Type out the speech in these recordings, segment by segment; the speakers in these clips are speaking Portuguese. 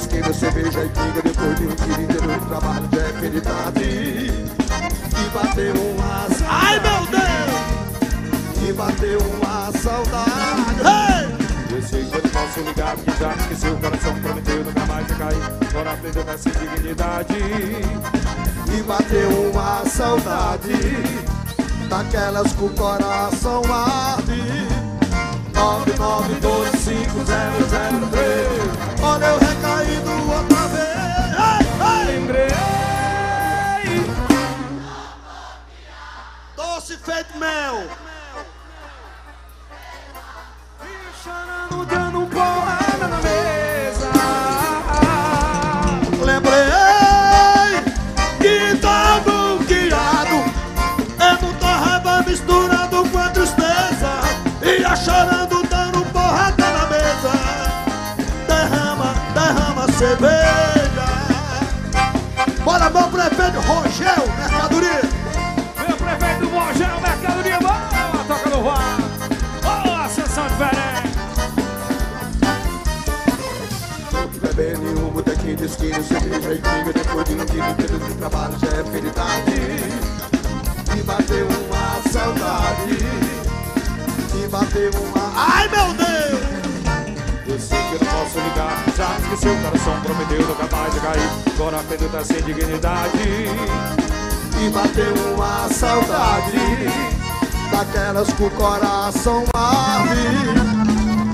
esquina, cerveja e pinga Depois de um dia inteiro de trabalho de afinidade E bateu uma saudade Ai, meu Deus! E bateu uma saudade Ei! Eu sei que eu posso ligar que já esqueceu o coração prometeu nunca mais vai cair. Agora aprendeu nessa dignidade. E bateu uma saudade Daquelas que o coração arde 9925003 Olha eu recaído outra vez Lembrei. Doce feito mel! Chorando, dando Rogel, mercadoria Meu prefeito Rogério Mercadoria, boa, toca no ar. Boa, sessão diferente. Bebê nenhum botequinho de esquina Cerveja e pinga Depois de um dia inteiro de trabalho Já é felicidade E bateu uma saudade E bateu uma Ai meu Deus! Eu não posso ligar, já esqueceu o coração prometeu nunca mais vai cair. Agora aprendeu tá sem dignidade. E bateu uma saudade. Daquelas que o coração arde.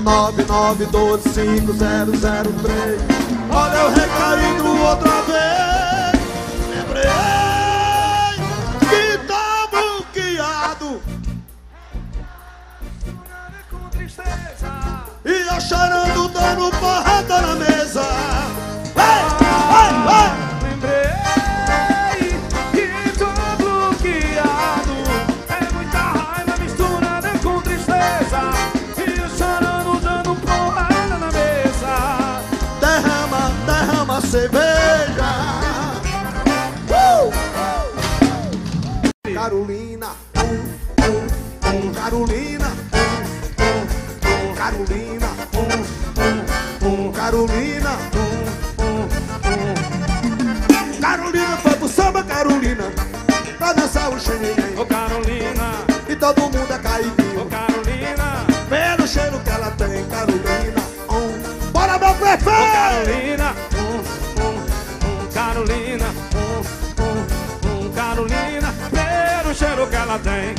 9925003 Olha eu recaído outra vez Chorando, dando porrada na mesa Ei, ei, ei Lembrei que tô bloqueado. É muita raiva misturada com tristeza. E eu chorando, dando porrada na mesa. Derrama, derrama cerveja uh! Carolina Carolina ela tem.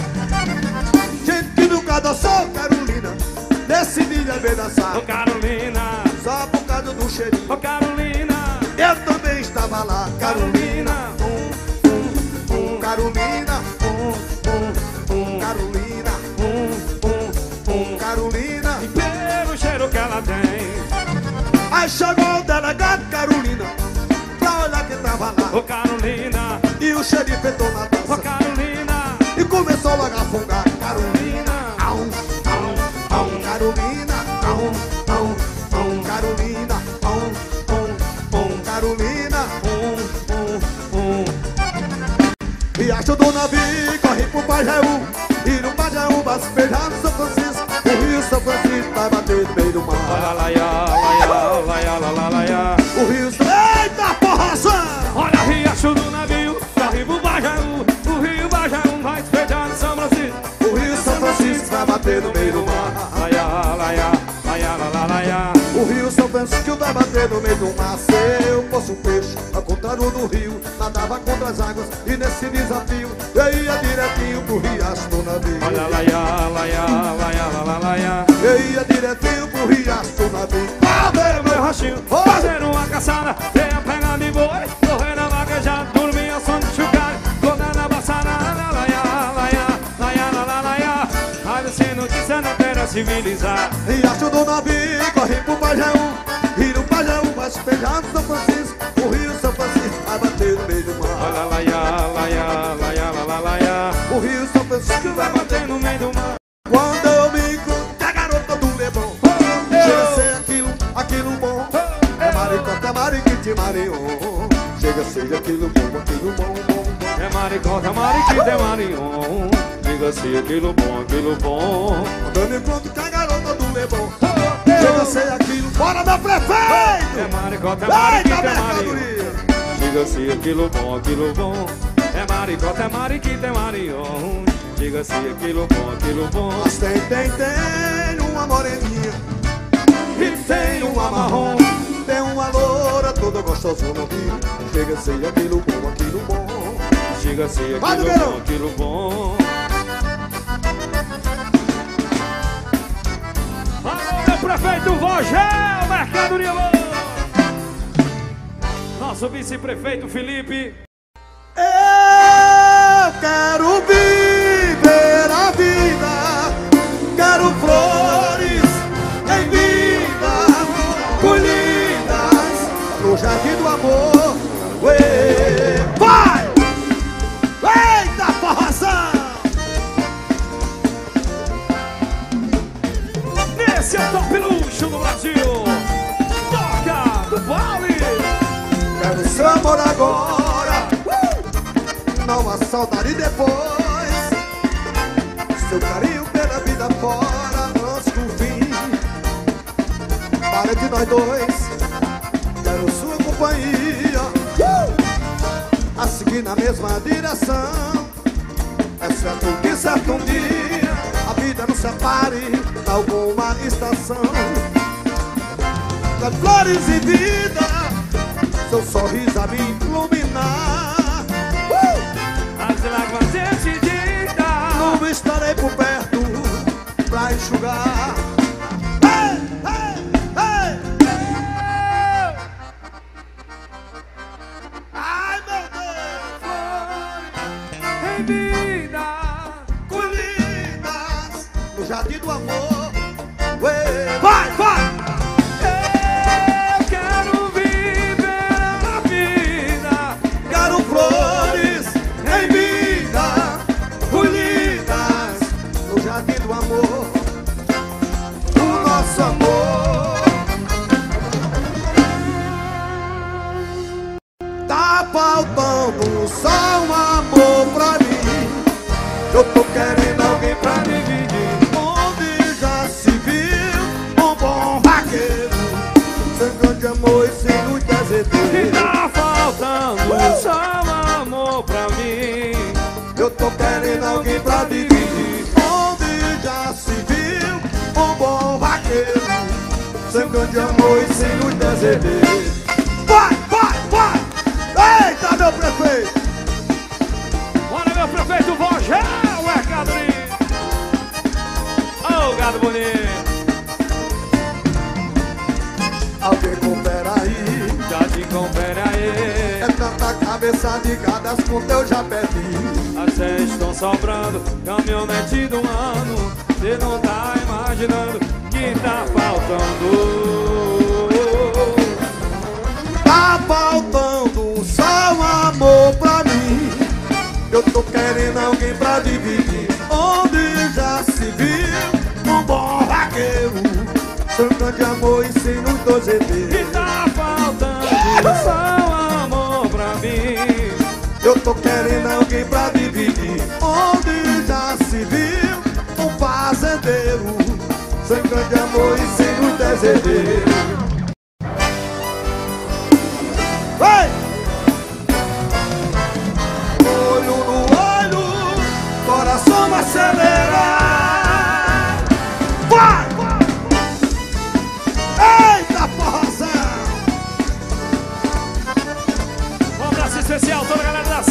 Gente que nunca dançou, Carolina Decidi ver dançar. Ô Carolina, Só por causa do cheirinho. Ô Carolina, Eu também estava lá, Carolina. Carolina, um, um, um, Carolina. Um, um, um, Carolina. Um, um, um, Carolina. Pelo cheiro que ela tem. Aí chegou o delegado Carolina Pra olhar quem tava lá. Ô Carolina, E o xerife entrou na corre pro Pajeú E no Pajeú vai se beijar no São Francisco O Rio São Francisco vai bater no meio do mar. O Rio São Eita porração! Olha riacho do navio, corre pro Bajaú, o rio Bajaú vai despejar no São Francisco. O Rio São Francisco vai bater no meio do mar. O Rio São Francisco vai bater no meio do mar Se eu fosse um peixe, do rio Nadava contra as águas e nesse desafio Eu ia direitinho pro riacho do navio Olha laia, laia, laia, la, la, laia. Eu ia direitinho pro riacho do navio Pra ver o meu rochinho, fazer uma caçada, venha pegando de boi, correr na vaquejada, dormir ao som de chucar, toda na baçada, la, laia, laia, laia, la, la, laia. Vai descendo que cê não queira civilizar. Riacho do navio, corre pro Pajeú Rio Pajeú vai se pegar bater no meio do mar Olha laia, laia, laia, la, la, laia. O Rio São Francisco vai Vai bater no meio do mar. Quando eu me encontro a garota do Leblon Chega a ser aquilo, aquilo bom É maricota, mariquite, marion Chega a ser aquilo bom, aquilo bom, bom, bom É maricota, mariquita, é marion. Diga-se aquilo bom, aquilo bom. Quando eu me encontro com a garota do Leblon Chega Chega ser aquilo, bora meu prefeito! É maricota, é Eita, mariquita, é mariquita. Diga-se aquilo bom, aquilo bom. É maricota, é mariquita, é marion. Diga-se aquilo bom, aquilo bom. Mas tem, tem, tem uma moreninha E tem uma marrom. Tem uma loura toda gostosona viu? Chega ser aquilo bom, aquilo bom Diga-se Vai, aquilo Nogueirão. bom, aquilo bom. Alô, meu prefeito Vogel, Mercadoria Boa. Nosso vice-prefeito Felipe. Eu quero viver seu amor agora! Não há saudade depois. Seu carinho pela vida fora do fim. Para de nós dois Quero sua companhia! A seguir na mesma direção. É certo que certo um dia A vida nos separe Tal como uma estação. Da flores e vida seu sorriso a me iluminar. Uh! As lágrimas decidida. Não estarei por perto pra enxugar. Ai, meu Deus! Em vida. Colhidas no jardim do amor. Vai, Ô, gado bonito. Alguém confere aí Já te confere aí. É tanta cabeça de gadas com teu já perdi As sete estão sobrando, caminhonete do ano. Cê não tá imaginando que tá faltando. Tá faltando só um amor pra mim Eu tô querendo alguém pra dividir bom vaqueiro Sem grande amor e sem muito Que dozedeiro tá faltando só amor pra mim. Eu tô querendo alguém pra dividir Onde já se viu um fazendeiro Sem grande amor e sem muito desejo Vai! Olho no olho, coração acelerar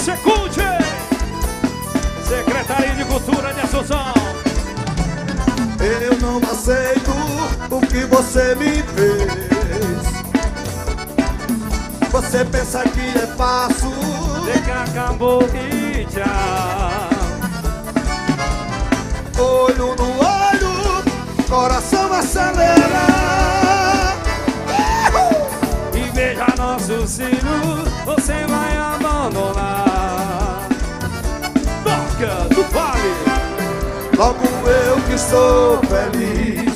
Secult. Secretaria de Cultura de Assunção. Eu não aceito o que você me fez. Você pensa que é fácil? De que acabou e tchau. Olho no olho, coração acelera. E veja nossos filhos, você vai abandonar. Toca do Vale. Logo eu que estou feliz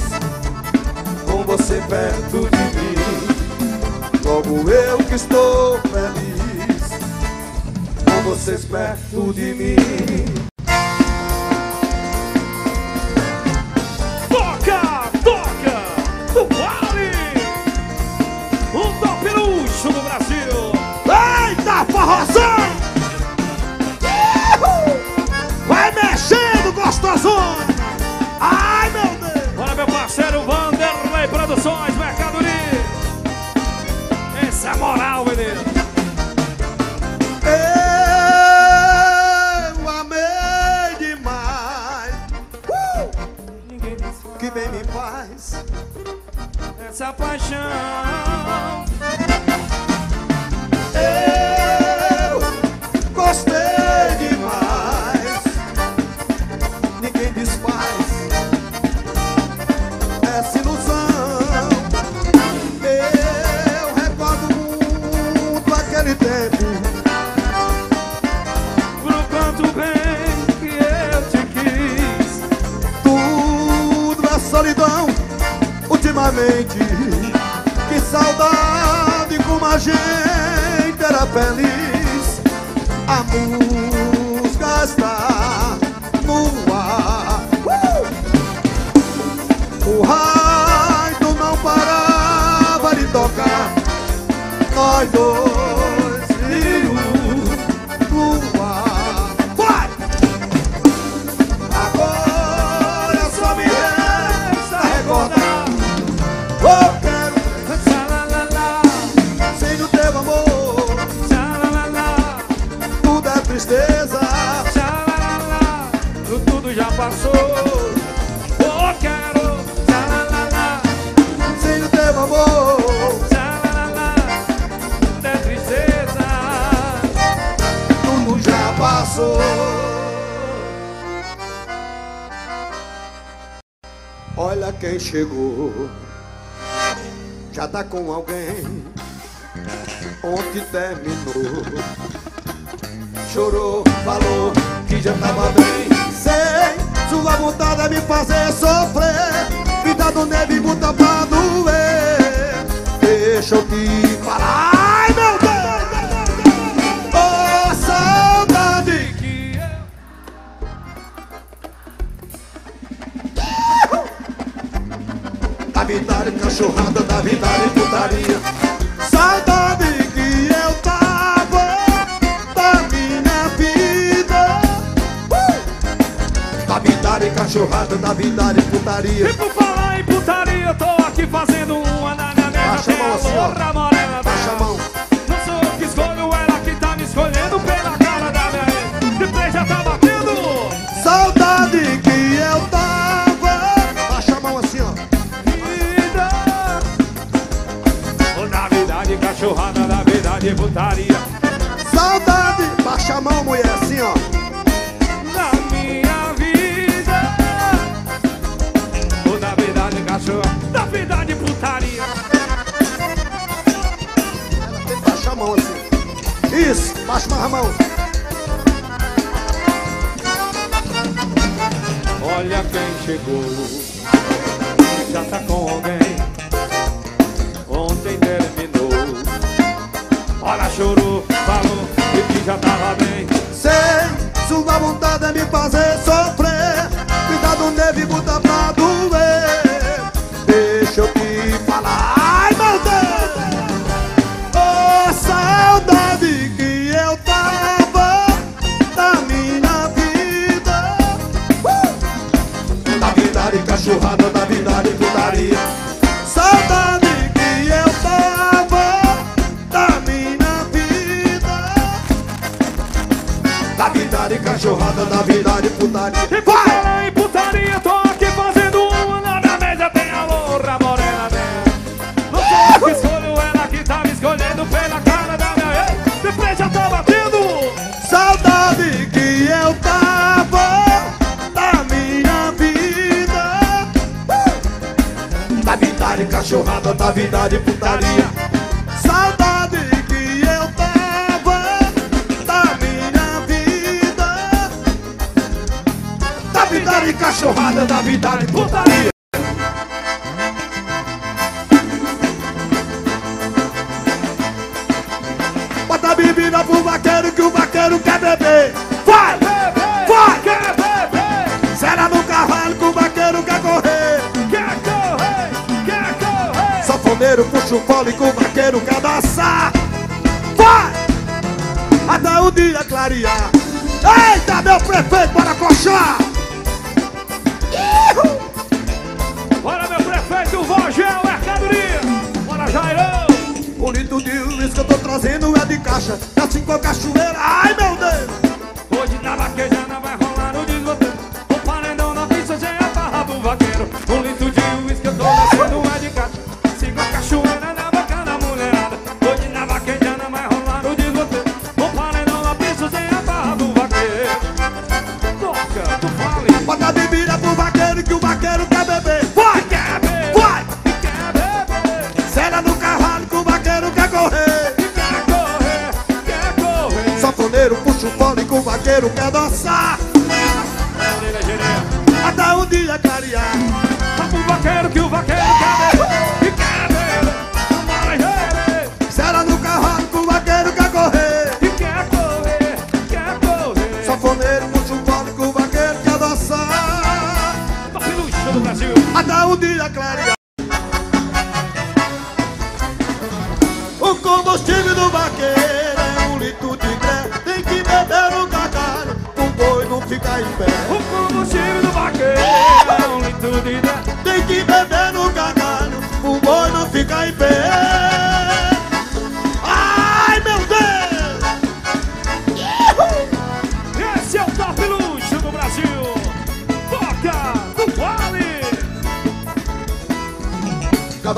com você perto de mim. Logo eu que estou feliz com vocês perto de mim. Essa paixão. Eu gostei demais. Ninguém desfaz essa ilusão. Eu recordo muito aquele tempo. Pro quanto bem que eu te quis. Tudo é solidão ultimamente. Que saudade como a gente era feliz. A música está no ar. Uh! O raio não parava de tocar. Nós dois Olha quem chegou. Já tá com alguém. Ontem terminou. Chorou, falou que já tava bem. Sei, sua vontade é me fazer sofrer. Vida do neve botar pra doer. Deixa eu te falar. Da vida putaria E por falar em putaria, eu tô aqui fazendo uma na minha mesa. Baixa a mão assim, ó. Baixa a mão de cachorrada, da vida de putaria Bota a bebida pro vaqueiro que o vaqueiro quer beber Vai! Vai! Quer beber, Será no cavalo que o vaqueiro quer correr quer correr, quer correr. Sanfoneiro puxa o fole que o vaqueiro quer dançar Vai! Até o dia clarear Eita, meu prefeito, bora coxar prefeito, Vogel, mercadoria. Bora, Jairão. O litro de uísque que eu tô trazendo é de caixa É assim com a cachoeira, ai meu Deus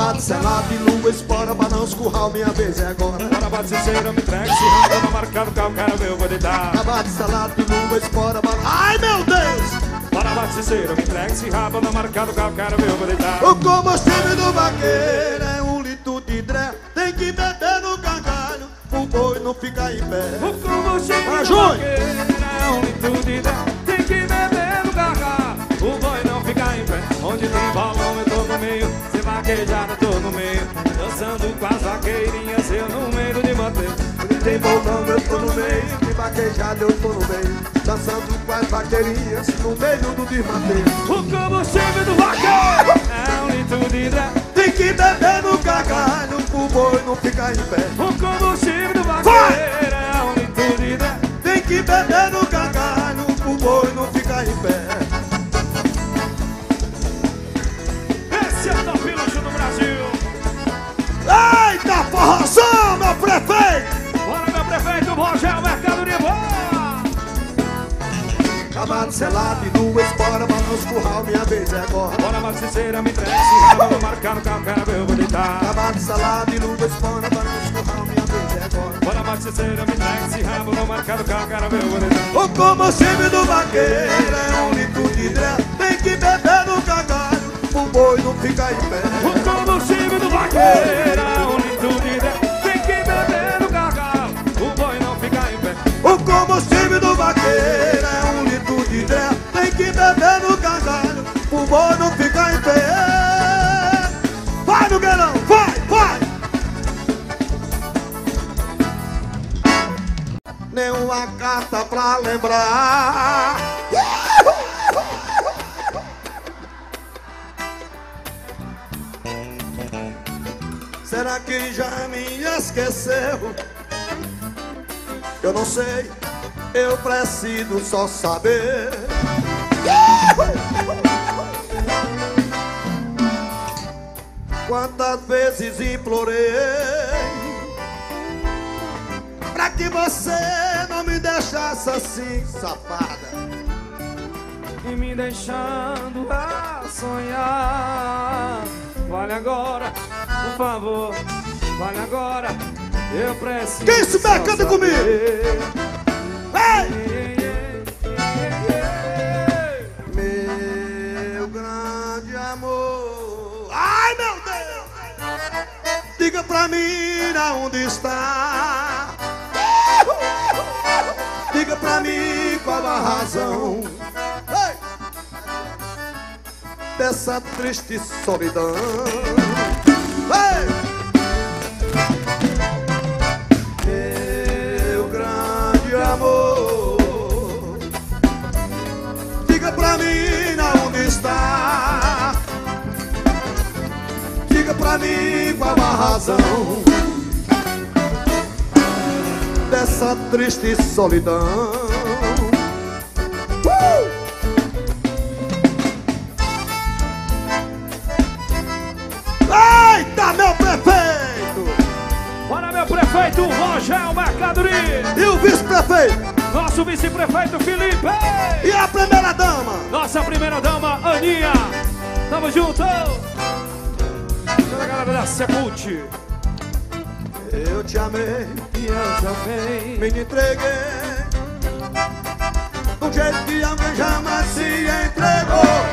Cavado selado e lua espora pra não escurrar, minha vez é agora. Bora, bate cera, me entregue. Se raba na marca do carro, quero ver, eu vou deitar. Cavado selado e lua espora pra... Ai meu Deus! Bora, bate cera, me entregue. Se raba na marca do carro, quero ver, eu vou deitar. O combustível do vaqueiro é um litro de dré. Tem que beber no gargalho, o boi não fica em pé. O combustível do vaqueiro é um litro de dez. Tem que beber no gargalo. O boi não fica em pé. Onde tem balão, eu tô no meio. Eu tô no meio. Dançando com as vaqueirinhas, eu no meio de manter. Tem bolão, eu tô no meio. Tem vaquejada, eu tô no meio. Dançando com as vaqueirinhas no meio do desmanteio. O combustível do vaqueiro é um litro de dez. Tem que beber no gargalho, o boi não fica em pé. Cavalo selado e lua espora pra não escurrar, minha vez é agora. Bora, maciceira, me entregue. Se raba, vou marcar no ver, eu vou deitar. Salado e lua espora pra não escurrar, minha vez é agora. Bora, maciceira, me entregue. Se raba, vou marcar no ver, eu vou deitar. O combustível do vaqueiro é um litro de dré. Tem que beber no gargalho, o boi não fica em pé. O combustível do vaqueiro Nenhuma carta pra lembrar. Será que já me esqueceu? Eu não sei, eu preciso só saber. Quantas vezes implorei pra que você deixasse assim, safada. E me deixando a sonhar. Vale agora, por favor. Vale agora. Eu preciso. Quem só canta comigo. Ei! Meu grande amor. Ai, meu Deus! Diga pra mim onde está. Diga pra mim qual a razão Ei! dessa triste solidão. Ei! Meu grande amor, diga pra mim onde está. Diga pra mim qual a razão dessa triste solidão. Uh! Eita, meu prefeito! Bora, meu prefeito Rogério Mercadoria. E o vice-prefeito? Nosso vice-prefeito Felipe. E a primeira dama? Nossa primeira dama, Aninha. Tamo junto. Toda a galera da Secult. Eu te amei, E eu também. me entreguei. Do jeito que alguém jamais se entregou.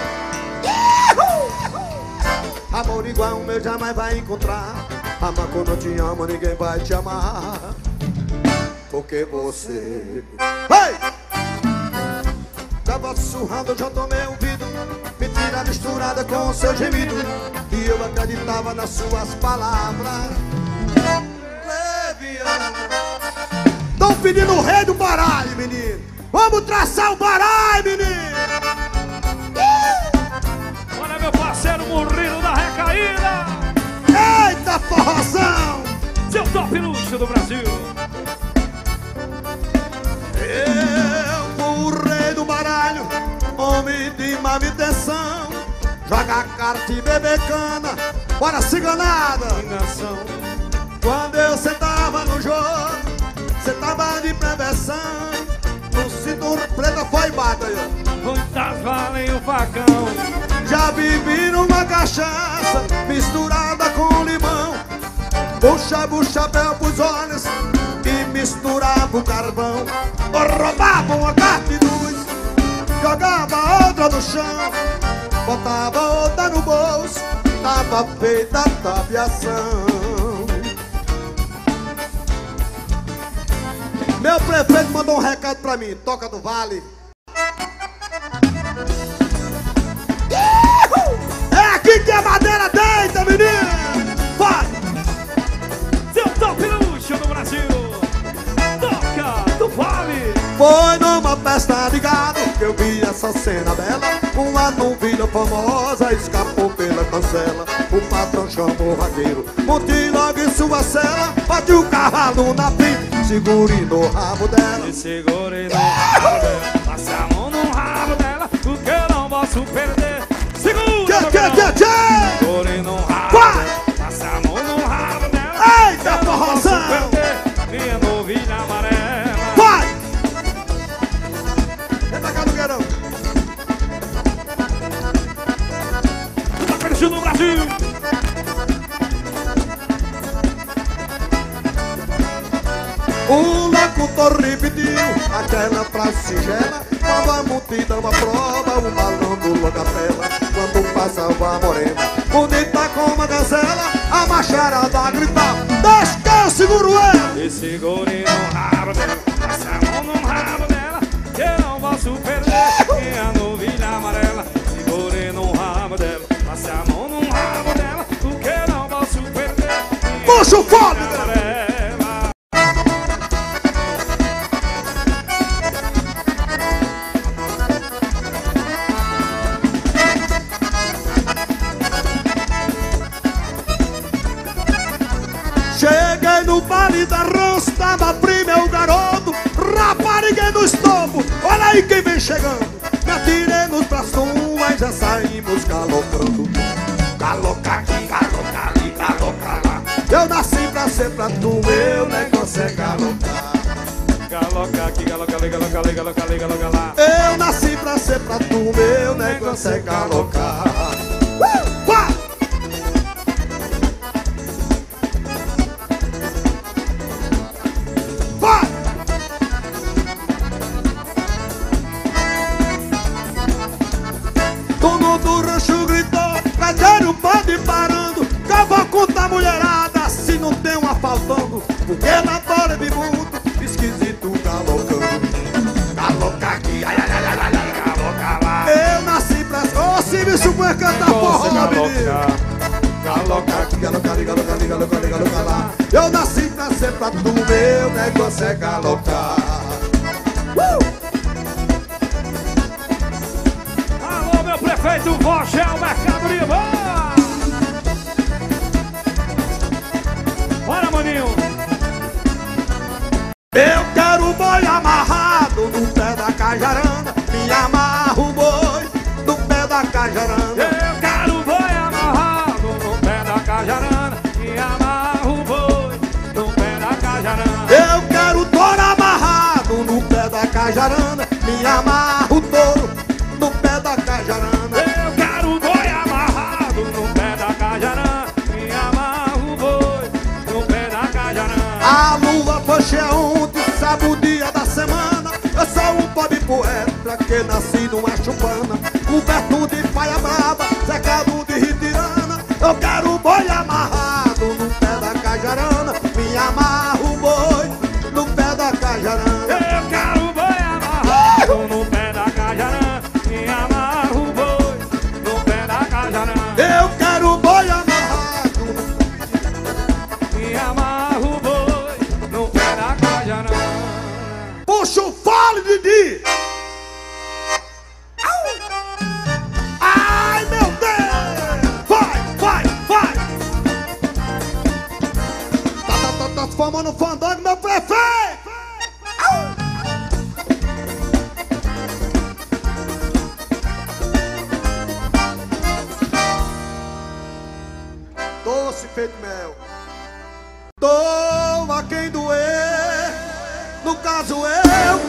Amor igual o meu jamais vai encontrar. Amar quando eu te amo, ninguém vai te amar. Porque que você. Ei! Tava sussurrando, eu já tomei um vidro. Mentira misturada com o seu gemido. E eu acreditava nas suas palavras. Pedindo o rei do baralho, menino. Vamos traçar o baralho, menino. Olha meu parceiro Murilo da Recaída. Eita forrozão. Seu top luxo do Brasil. Eu sou o rei do baralho, homem de má intenção. Joga carta e beber cana, bora ciganada. Quando eu sentava no jogo, sentava de prevenção. No cinturão preta foi bata aí, Muitas valem o facão. ó. Já vivi numa cachaça misturada com limão. Puxava o chapéu pros olhos e misturava o carvão. Eu roubava uma luz, jogava outra no chão, botava outra no bolso, tava feita a tapiação. Meu prefeito mandou um recado pra mim, toca do vale. É aqui que a madeira deita, menino! Vai! Seu top luxo do Brasil. Toca do Vale. Foi numa festa de gado que eu vi essa cena bela. Uma novilha famosa escapou pela cancela. O patrão chamou o vaqueiro, monte logo em sua cela. Bate o cavalo na frente, segure no rabo dela. Me segure no rabo dela. Passa a mão no rabo dela. Porque eu não posso perder. Segura, Tchê, tchê, tchê, tchê! Segure no rabo dela. O locutor repetiu aquela frase singela Quando a multidão aprova, o malandro logo apela Quando passava a morena, bonita como a gazela A macharada gritava, deixa que eu seguro ela Me segure no rabo dela. Passa a mão no rabo dela. Que eu não posso perder. Minha novilha amarela. Segure no rabo dela. Passa a mão no rabo dela. Porque eu não posso perder. Puxa o fone, ali, galoca ali, galoca lá. Eu nasci pra ser pra tu, meu negócio é galocar uh! Vai! Vai! Dono do rancho gritou, parando? Cavaco mulherada, se não tem uma faltando Porque na Galoca aqui, galoca ali, galoca ali, galoca ali, galoca lá Eu nasci pra ser pra tu, meu negócio é galocar uh! Alô, meu prefeito Vogel Mercado Livre. Bora, maninho. me amarro o touro no pé da cajarana. Eu quero boi amarrado no pé da cajarana. Me amarro o boi no pé da cajarana. A lua poxa ontem, sabe o dia da semana. Eu sou um pobre poeta que nasci numa chupana. Transformando o fandango, meu prefeito! Doce feito mel. Dou a quem doer. No caso eu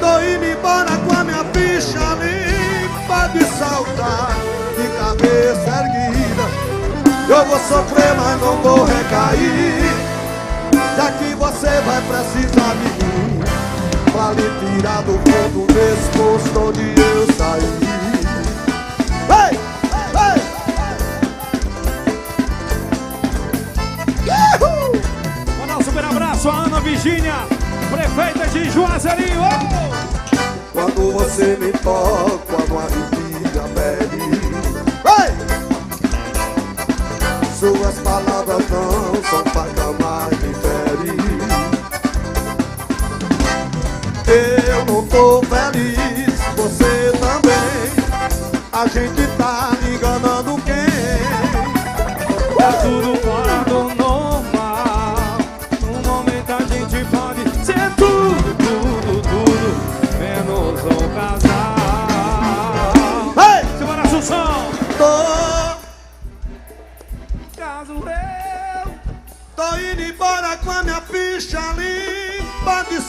tô indo embora com a minha ficha limpa de saudade, de cabeça erguida. Eu vou sofrer, mas não vou recair. Já que você vai precisar de mim Pra lhe tirar do fundo desse posto onde eu saí Ei, ei! Mandar um super abraço a Ana Virgínia, prefeita de Juazeirinho. Oh! Quando você me toca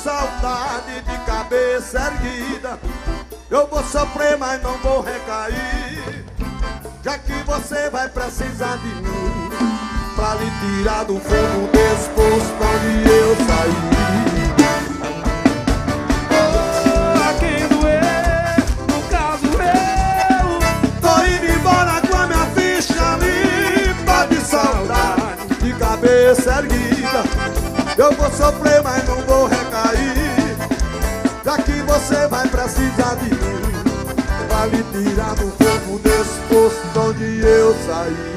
saudade de cabeça erguida. Eu vou sofrer, mas não vou recair. Já que você vai precisar de mim Pra lhe tirar do fogo desse poço onde eu saí a quem doer, no caso eu. Tô indo embora com a minha ficha limpa de saudade De cabeça erguida Eu vou sofrer, você vai precisar de mim Pra lhe tirar do fogo desse poço onde eu saí